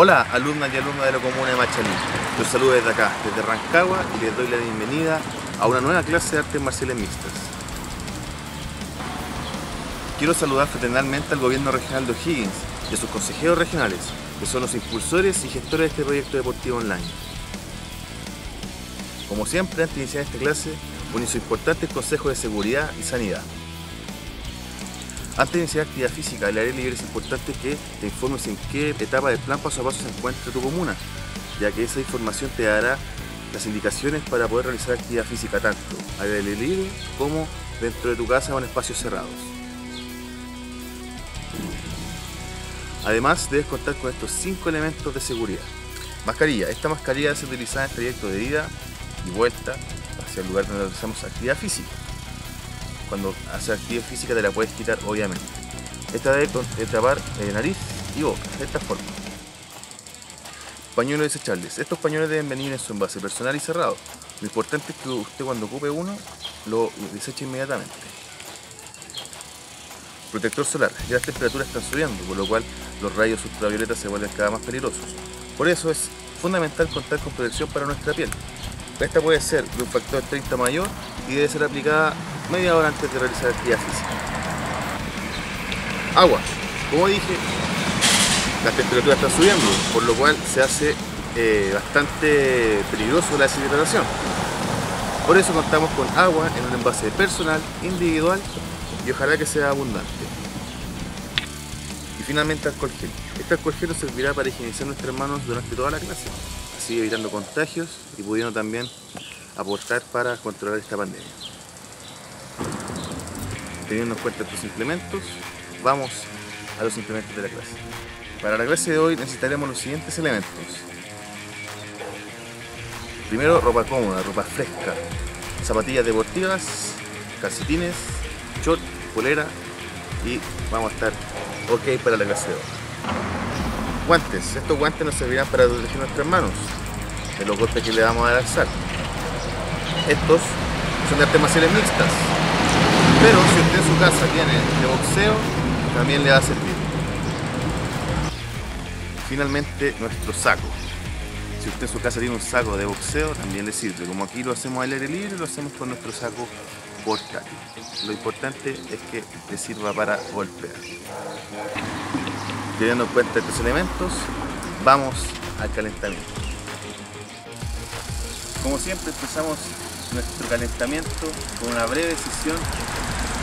Hola, alumnas y alumnos de la comuna de Machalí. Los saludo desde acá, desde Rancagua, y les doy la bienvenida a una nueva clase de artes marciales mixtas. Quiero saludar fraternalmente al gobierno regional de O'Higgins y a sus consejeros regionales, que son los impulsores y gestores de este proyecto deportivo online. Como siempre, antes de iniciar esta clase, un importantes consejos de seguridad y sanidad. Antes de iniciar actividad física al aire libre es importante que te informes en qué etapa del plan paso a paso se encuentra tu comuna, ya que esa información te dará las indicaciones para poder realizar actividad física tanto al aire libre como dentro de tu casa o en espacios cerrados. Además, debes contar con estos cinco elementos de seguridad. Mascarilla. Esta mascarilla es utilizada en trayecto de ida y vuelta hacia el lugar donde realizamos actividad física cuando haces actividad física te la puedes quitar obviamente. Esta debe tapar eh, nariz y boca, de esta forma. Pañuelos desechables. Estos pañuelos deben venir en su envase personal y cerrado. Lo importante es que usted cuando ocupe uno lo deseche inmediatamente. Protector solar. Ya las temperaturas están subiendo, por lo cual los rayos ultravioletas se vuelven cada vez más peligrosos. Por eso es fundamental contar con protección para nuestra piel. Esta puede ser de un factor 30 mayor y debe ser aplicada media hora antes de realizar actividad física. Agua. Como dije, las temperaturas están subiendo, por lo cual se hace eh, bastante peligroso la deshidratación. Por eso contamos con agua en un envase personal, individual y ojalá que sea abundante. Y finalmente alcohol gel. Este alcohol gel nos servirá para higienizar nuestras manos durante toda la clase, así evitando contagios y pudiendo también aportar para controlar esta pandemia. Teniendo en cuenta estos implementos, vamos a los implementos de la clase. Para la clase de hoy necesitaremos los siguientes elementos. Primero, ropa cómoda, ropa fresca, zapatillas deportivas, calcetines, short, polera y vamos a estar ok para la clase de hoy. Guantes. Estos guantes nos servirán para proteger nuestras manos de los golpes que le vamos a dar al. Estos son de artes marciales mixtas, pero si usted en su casa tiene de boxeo, también le va a servir. Finalmente, nuestro saco. Si usted en su casa tiene un saco de boxeo, también le sirve. Como aquí lo hacemos al aire libre, lo hacemos con nuestro saco portátil. Lo importante es que le sirva para golpear. Teniendo en cuenta estos elementos, vamos al calentamiento. Como siempre empezamos nuestro calentamiento con una breve sesión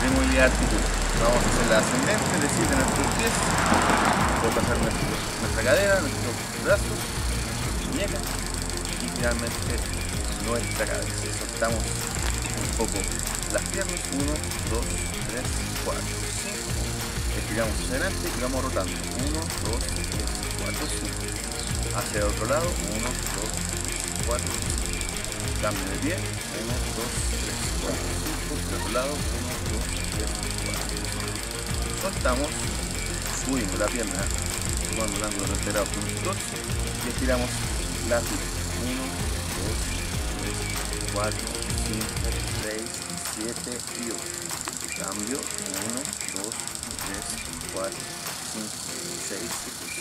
de movilidad altitud. Vamos a hacer la ascendente, decir, de nuestros pies, a pasar nuestra cadera, nuestros brazos, nuestras muñecas y finalmente nuestra cabeza. Soltamos un poco las piernas, 1, 2, 3, 4, 5. Estiramos hacia adelante y vamos rotando. 1, 2, 3, 4, 5. Hacia el otro lado, 1, 2, 3, 4, 5 cambio de pie, 1, 2, 3, 4, 5, de otro lado, 1, 2, 3, 4, soltamos, subimos la pierna, tomando el ángulo alterado con el torso y estiramos la fila, 1, 2, 3, 4, 5, 6, 7 y 8, cambio, 1, 2, 3, 4, 5, 6,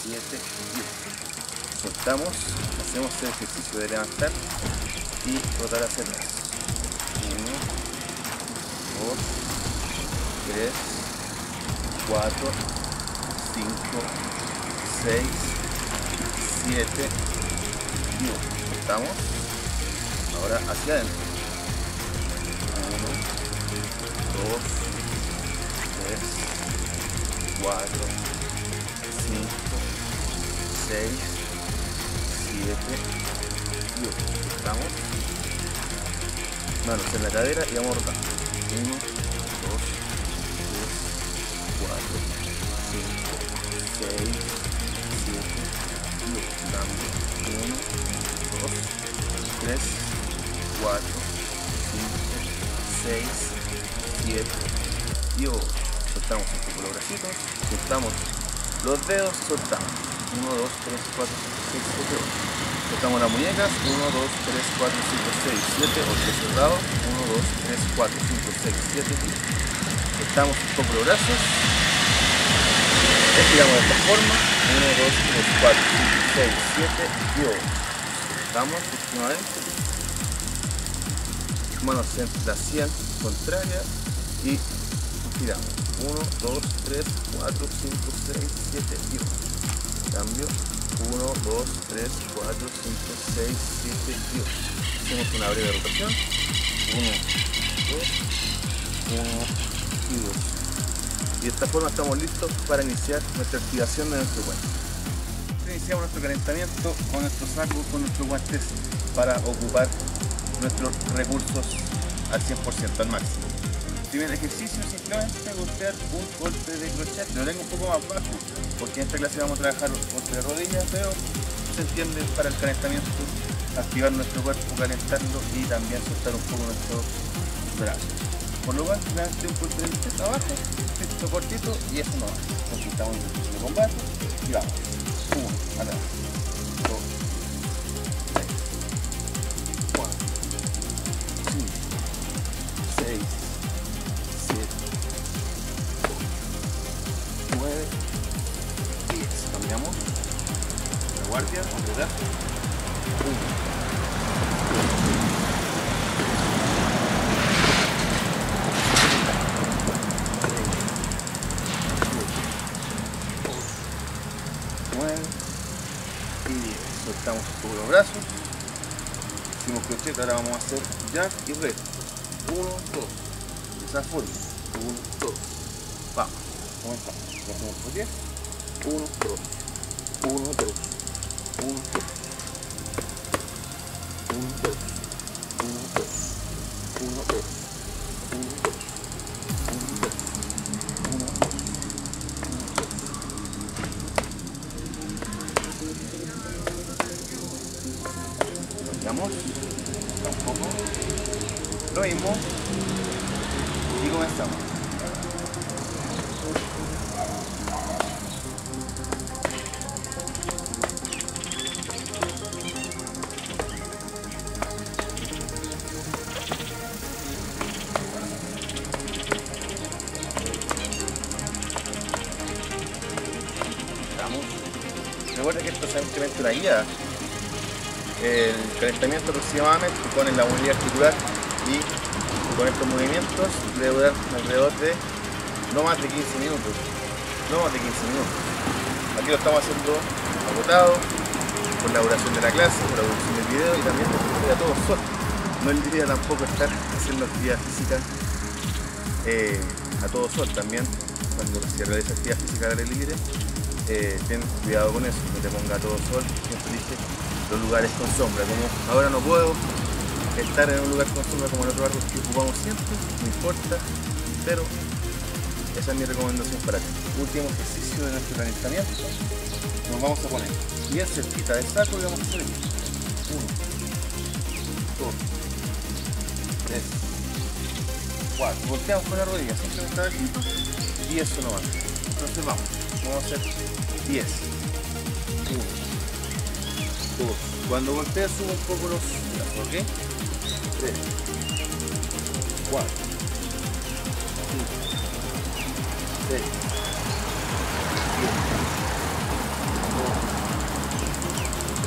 7 y 8 soltamos, hacemos el ejercicio de levantar y rotar hacia atrás. 1, 2, 3, 4, 5, 6, 7 y 1. Soltamos. Ahora hacia adentro. 1, 2, 3, 4, 5, 6, 7 y 8. Estamos manos en la cadera y vamos rotando. 1, 2, 3, 4, 5, 6, 7 y 8. Cambio. 1, 2, 3, 4, 5, 6, 7 y 8. Soltamos un poco los bracitos, soltamos los dedos, soltamos. 1, 2, 3, 4, 5, 6, 7, 8. Tocamos las muñecas, 1, 2, 3, 4, 5, 6, 7, 8 cerrados, 1, 2, 3, 4, 5, 6, 7, 10. Estamos un poco los brazos, estiramos de esta forma, 1, 2, 3, 4, 5, 6, 7 y 8. Estamos últimamente. Manos la 100 contraria y giramos. 1, 2, 3, 4, 5, 6, 7 y 8. Cambio. 1, 2, 3, 4, 5, 6, 7 y 8. Hacemos una breve rotación. 1, 2, 1 y 2. Y de esta forma estamos listos para iniciar nuestra activación de nuestro guante. Iniciamos nuestro calentamiento con nuestros sacos, con nuestros guantes para ocupar nuestros recursos al 100%, al máximo. Primer ejercicio simplemente golpear un golpe de crochet, lo tengo un poco más bajo, porque en esta clase vamos a trabajar un golpe de rodillas, pero se entiende para el calentamiento, activar nuestro cuerpo, calentarlo y también soltar un poco nuestro brazo. Por lo cual, simplemente un golpe de crochet abajo, esto cortito y eso no va. Conquistamos el combate y vamos. Uno, atrás. Guardia, nueve y 10. Soltamos los brazos. Hicimos crochet, ahora vamos a hacer jack y red. 1, 2. De esa forma. 1, 2. Vamos. Comenzamos. Hacemos 10. 1, 2. 1, 2. Lo mismo. Y comenzamos. Calentamiento aproximadamente con la movilidad articular y con estos movimientos debe durar alrededor de no más de 15 minutos. No más de 15 minutos. Aquí lo estamos haciendo agotado, por la duración de la clase, por la duración del video y también a todos solos. No es tampoco estar haciendo actividad física eh, a todo sol también cuando se realiza actividad física al aire libre eh, ten cuidado con eso, no te ponga todo sol, siempre los lugares con sombra, como ahora no puedo estar en un lugar con sombra como el otro árbol que ocupamos siempre, no importa, pero esa es mi recomendación para ti. Último ejercicio de nuestro calentamiento, nos vamos a poner bien cerquita del saco y vamos a hacer. Uno, dos, tres, cuatro. Volteamos con la rodilla, simplemente abajito y eso no va. Entonces vamos, vamos a hacer 10. 1, 2. Cuando volteas sube un poco los ¿ok? 3, 4, 5, 6, 7, 8,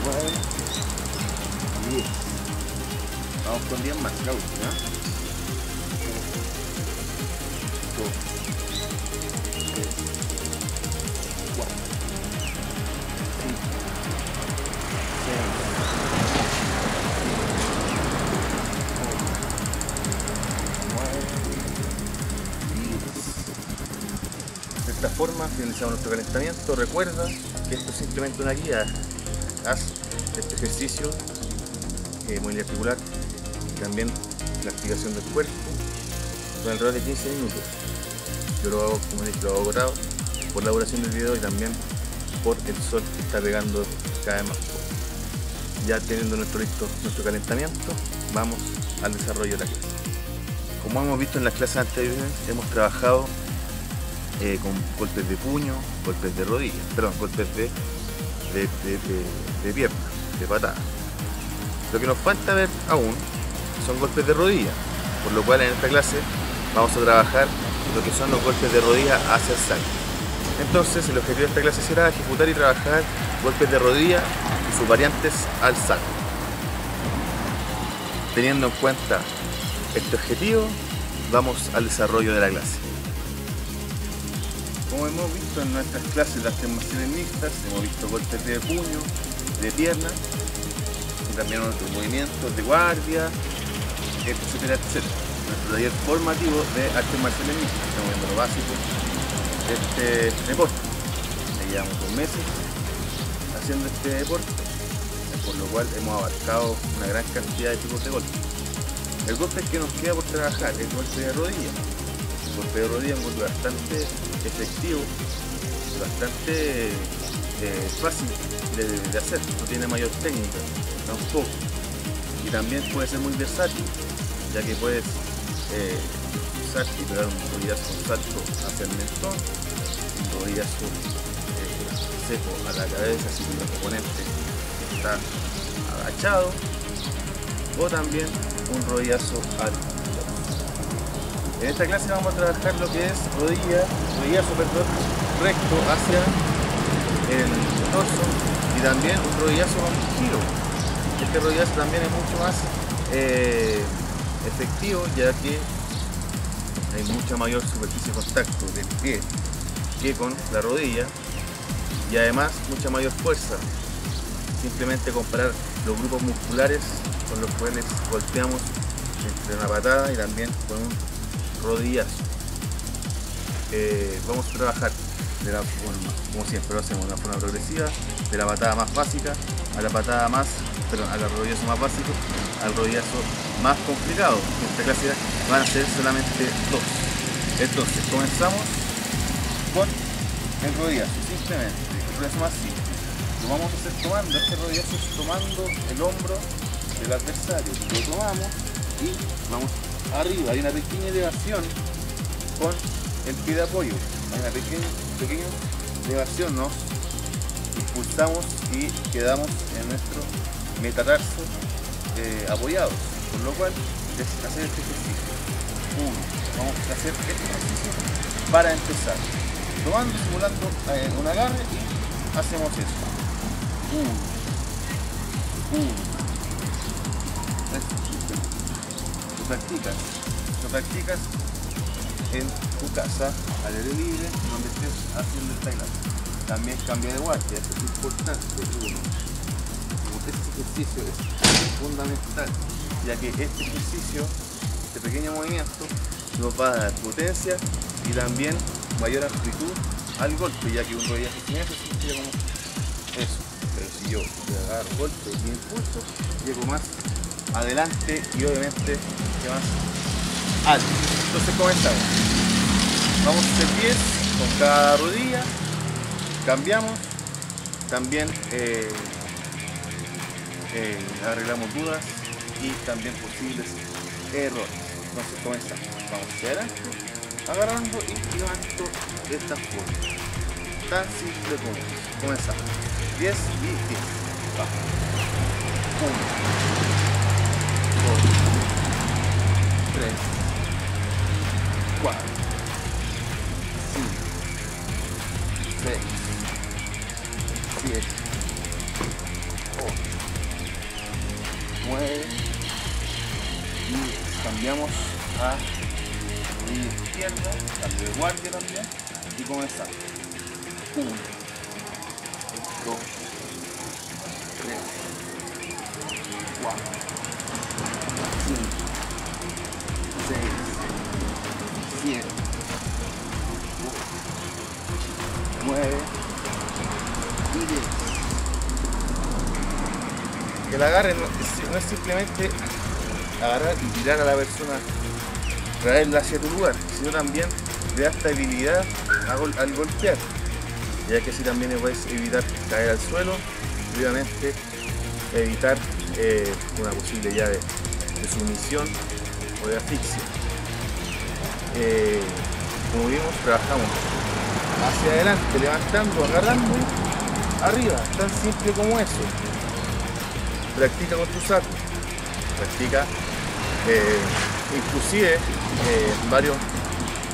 9, 10. Vamos con 10 más, la. Forma finalizamos nuestro calentamiento. Recuerda que esto es simplemente una guía. Haz este ejercicio, eh, articular y también la activación del cuerpo con alrededor de 15 minutos. Yo lo hago, como dije, lo hago agotado por la duración del video y también por el sol que está pegando cada vez más. Ya teniendo nuestro listo nuestro calentamiento, vamos al desarrollo de la clase. Como hemos visto en las clases anteriores, hemos trabajado eh, con golpes de puño, golpes de rodilla, perdón, golpes de, de, de, de, pierna, de patada. Lo que nos falta ver aún son golpes de rodilla, por lo cual en esta clase vamos a trabajar lo que son los golpes de rodilla hacia el saco. Entonces el objetivo de esta clase será ejecutar y trabajar golpes de rodilla y sus variantes al saco. Teniendo en cuenta este objetivo, vamos al desarrollo de la clase. Como hemos visto en nuestras clases de artes marciales mixtas, hemos visto golpes de puño, de pierna, también otros movimientos de guardia, etcétera, etcétera. Nuestro taller formativo de artes marciales mixtas, estamos viendo lo básico de este deporte. Llevamos dos meses haciendo este deporte, por lo cual hemos abarcado una gran cantidad de tipos de golpes. El golpe que nos queda por trabajar es golpe de rodilla. El golpe de rodilla es un golpe bastante efectivo, bastante eh, fácil de, de, hacer, no tiene mayor técnica, tampoco. Y también puede ser muy versátil, ya que puedes eh, usar y pegar un rodillazo, salto hacia el mentón, un rodillazo eh, seco a la cabeza si el oponente está agachado, o también un rodillazo alto. En esta clase vamos a trabajar lo que es rodilla, rodillazo perdón, recto hacia el torso y también un rodillazo con giro. Este rodillazo también es mucho más eh, efectivo ya que hay mucha mayor superficie de contacto del pie que con la rodilla y además mucha mayor fuerza. Simplemente comparar los grupos musculares con los cuales golpeamos entre una patada y también con un rodillazo. Eh, vamos a trabajar de la forma, como siempre lo hacemos, de una forma progresiva, de la patada más básica a la patada más, perdón, al rodillazo más básico, al rodillazo más complicado. En esta clase van a ser solamente dos. Entonces, comenzamos con el rodillazo, simplemente, el rodillazo más simple. Lo vamos a hacer tomando, este rodillazo es tomando el hombro del adversario. Lo tomamos y vamos arriba. Hay una pequeña elevación con el pie de apoyo. Hay una pequeña, pequeña elevación. Nos impulsamos y quedamos en nuestro metatarso eh, apoyados. Por lo cual es hacer este ejercicio. Uno. Vamos a hacer este ejercicio para empezar. Tomando, simulando eh, un agarre y hacemos eso. Uno. Uno practicas, lo practicas en tu casa, al aire libre, donde estés haciendo esta clase. También cambia de guardia, es importante, uno. Este ejercicio es fundamental, ya que este ejercicio, este pequeño movimiento, nos va a dar potencia y también mayor amplitud al golpe, ya que un rodillazo sin eso sería como eso. Pero si yo le agarro golpe y impulso, llego más adelante y obviamente ¿qué más? alto. Entonces comenzamos. Vamos a hacer 10 con cada rodilla, cambiamos, también eh, eh, arreglamos dudas y también posibles errores. Entonces comenzamos. Vamos hacia adelante, agarrando y levantando de esta forma. Tan simple como eso. Comenzamos. 10 y 10. Vamos. 1, 2, 3, 4, 5, 6, 7, 8, 9 y cambiamos a rodilla izquierda, cambio de guardia también y comenzamos. 1, 2, 3, 4, el agarre no es, simplemente agarrar y tirar a la persona, traerla hacia tu lugar, sino también de estabilidad al golpear, ya que así también puedes evitar caer al suelo y obviamente evitar eh, una posible llave de sumisión o de asfixia. Eh, como vimos, trabajamos hacia adelante, levantando, agarrando, arriba, tan simple como eso. Practica con tu saco, practica, eh, inclusive eh, varios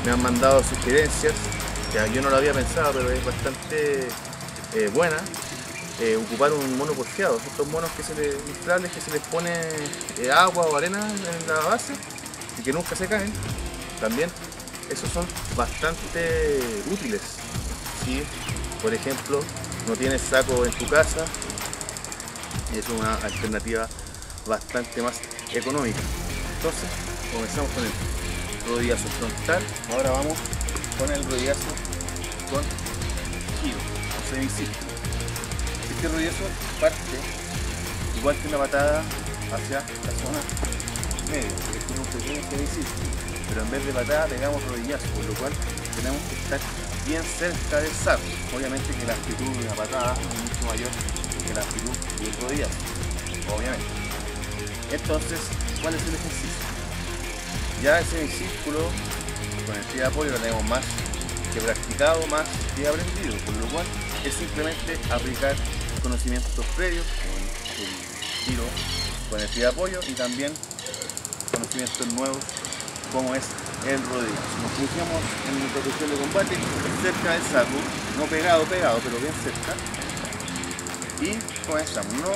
me han mandado sugerencias, que yo no lo había pensado, pero es bastante buena, eh, ocupar un mono porfiado, estos monos que se les, inflables que se les pone agua o arena en la base y que nunca se caen, también esos son bastante útiles. Si, por ejemplo, no tienes saco en tu casa, es una alternativa bastante más económica. Entonces, comenzamos con el rodillazo frontal. Ahora vamos con el rodillazo con giro o semicírculo. Este rodillazo parte igual que una patada hacia la zona media, que es un pequeño semicírculo. Pero en vez de patada pegamos rodillazo, por lo cual tenemos que estar bien cerca del saco. Obviamente que la actitud de una patada es mucho mayor la actitud del rodillazo. Obviamente. Entonces, ¿cuál es el ejercicio? Ya el semicírculo con el pie de apoyo lo tenemos más que practicado, más que aprendido, por lo cual es simplemente aplicar conocimientos previos, el tiro con el pie de apoyo y también conocimientos nuevos como es el rodillo. Nos pusimos en mi posición de combate cerca del saco, no pegado, pegado, pero bien cerca. Y comenzamos, no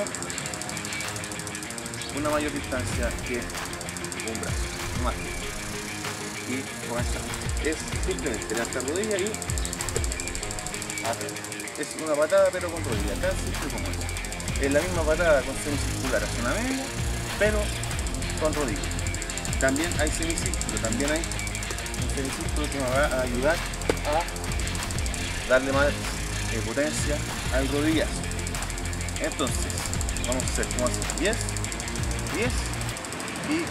una mayor distancia que un brazo, más. Y comenzamos. Es simplemente la rodilla y es una patada pero con rodilla, tan como es. Es la misma patada con semicircular hacia una media, pero con rodilla. También hay semicírculo, también hay un semicírculo que me va a ayudar a darle más eh, potencia al rodillazo. Entonces, vamos a hacer como hacer 10, 10 y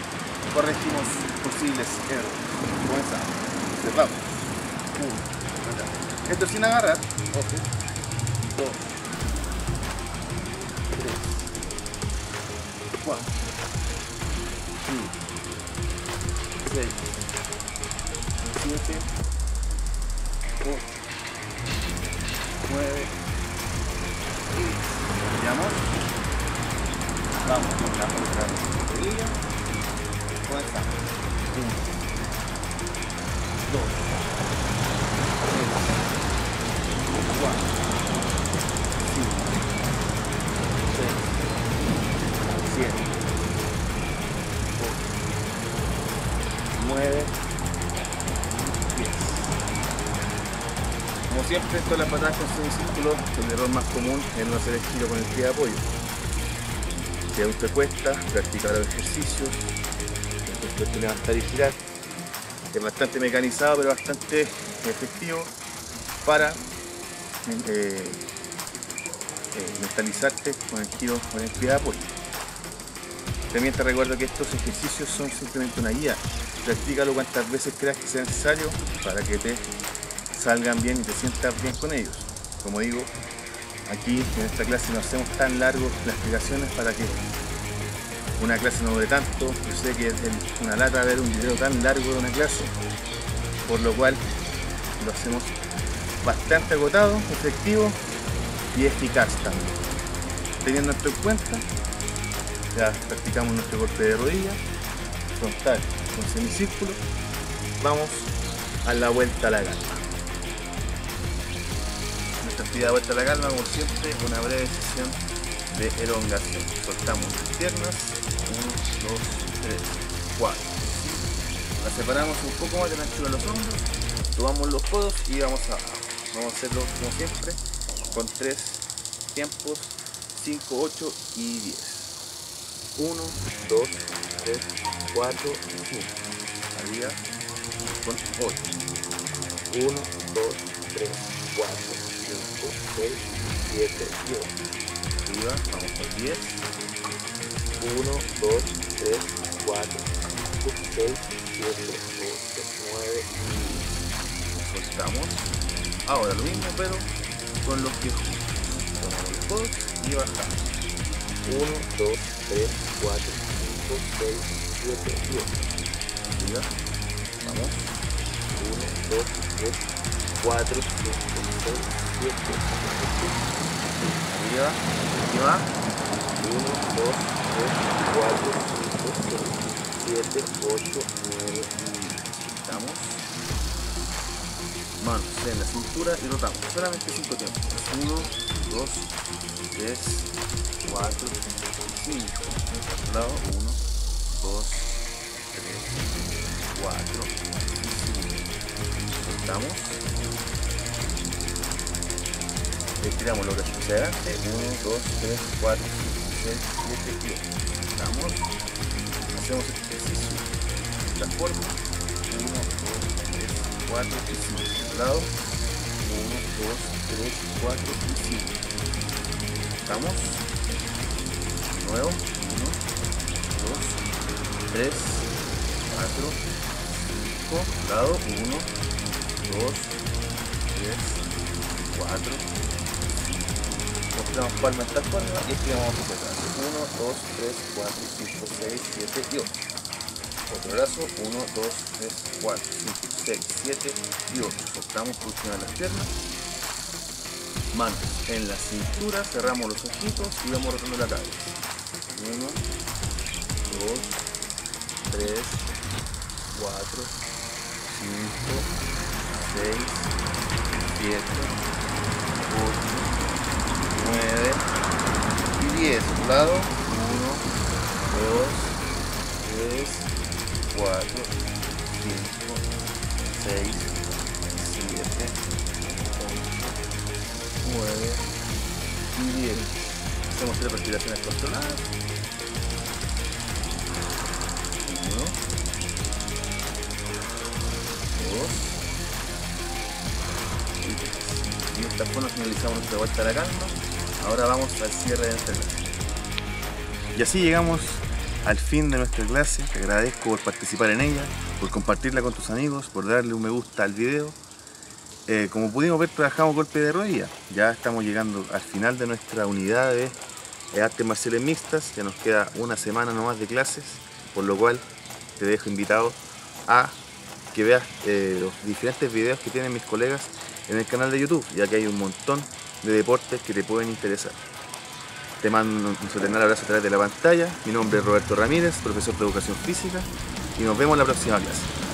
corregimos posibles errores. Comenzamos. Cerramos. 1. Esto sin agarrar. Ojo. 2. 3. 4. 5. 6. 7. Y veamos. Vamos la otra rodilla. 1. 2. 3. 4. 5. 6. 7. 8. 9. 10. Como siempre, de las patadas con semicírculo, el error más común es no hacer el giro con el pie de apoyo. Si aún te cuesta, practicar los ejercicios, después te levantar y girar. Es bastante mecanizado, pero bastante efectivo para eh, eh, mentalizarte con el giro con el pie de apoyo. También te recuerdo que estos ejercicios son simplemente una guía. Practícalo cuantas veces creas que sea necesario para que te salgan bien y te sientas bien con ellos. Como digo, aquí en esta clase no hacemos tan largos las explicaciones para que una clase no dure tanto. Yo sé que es una lata ver un video tan largo de una clase, por lo cual lo hacemos bastante agotado, efectivo y eficaz también. Teniendo esto en cuenta, ya practicamos nuestro golpe de rodilla, frontal con semicírculo, vamos a la vuelta a la calma. Actividad vuelta a la calma, como siempre, una breve sesión de elongación. Soltamos las piernas, 1, 2, 3, 4. Las separamos un poco más de la anchura de los hombros, tomamos los codos y vamos a Vamos a hacerlo como siempre, con tres tiempos, 5, 8 y 10. 1, 2, 3, 4 y 5. Arriba con 8. 1, 2, 3, 4, 5, 6, 7 y 8. Arriba, vamos con 10. 1, 2, 3, 4, 5, 6, 7, 8, 9 y 10. Soltamos. Ahora lo mismo pero con los pies. Tomamos y bajamos. 1, 2, 3, 4, 5, 6, 7 y 8. Arriba. Vamos. 1, 2, 3, 4, 5, 6, 7, 8. Arriba. Va. 1, 2, 3, 4, 5, 6, 7, 8, 9 y 10. Estamos. manos en la cintura y rotamos. Solamente 5 tiempos. 1, 2, 3, 4, 5. Lado 1, 2, 3, 4 y 5. Soltamos. Estiramos los brazos hacia adelante. 1, 2, 3, 4, 5, 6, 7 y 8. Soltamos. Hacemos el ejercicio esta forma. 1, 2, 3, 4 y 5. Lado. 1, 2, 3, 4 y 5. Estamos. De nuevo. 1, 2, 3, 4, 5. Lado. 1, 2, 3, 4, 5. Mostramos palma en forma y estiramos hacia atrás. 1, 2, 3, 4, 5, 6, 7 y 8. Otro brazo, 1, 2, 3, 4, 5, 6, 7 y 8. Soltamos por encima de las piernas. Manos en la cintura, cerramos los ojitos y vamos rotando la cabeza. 1, 2, 3, 4, 5, 6, 7, 8, 9 y 10. Un lado, 1, 2, 3, 4, 5, 6, 7, 8, 9 y 10. Hacemos tres respiraciones controladas. 1, 2 y 3. Y esta forma finalizamos nuestra vuelta a la calma. Ahora vamos al cierre de nuestra clase. Y así llegamos al fin de nuestra clase. Te agradezco por participar en ella, por compartirla con tus amigos, por darle un me gusta al video. Eh, como pudimos ver, trabajamos golpe de rodilla. Ya estamos llegando al final de nuestra unidad de eh, artes marciales mixtas. Ya nos queda una semana nomás de clases, por lo cual te dejo invitado a que veas eh, los diferentes videos que tienen mis colegas en el canal de YouTube, ya que hay un montón de deportes que te pueden interesar. Te mando un fraternal abrazo a través de la pantalla. Mi nombre es Roberto Ramírez, profesor de Educación Física, y nos vemos en la próxima clase.